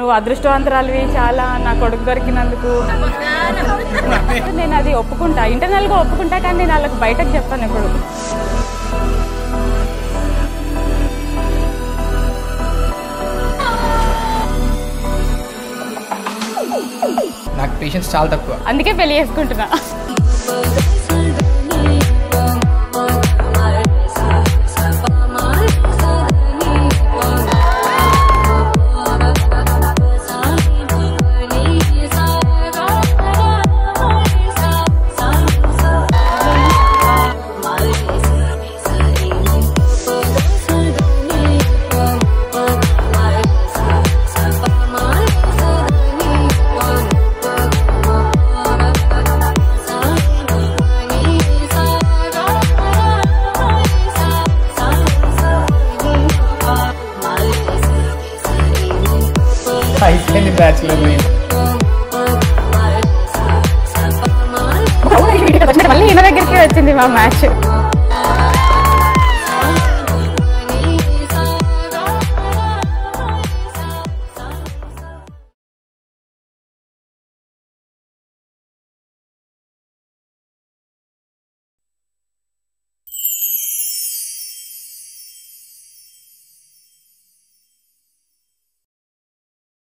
నువ్వు అదృష్టవంతురాలివి చాలా నా కొడుకు దొరికినందుకు. నేను అది ఒప్పుకుంటా. ఇంటర్నల్గా ఒప్పుకుంటా కానీ నేను వాళ్ళకి బయటకు చెప్పాను ఇప్పుడు నాకు పేషెన్స్ చాలా తక్కువ. అందుకే పెళ్ళి చేసుకుంటున్నా. అయిపోయింది బ్యాచులర్ మళ్ళీ ఈయన దగ్గరికి వచ్చింది మా మ్యాచ్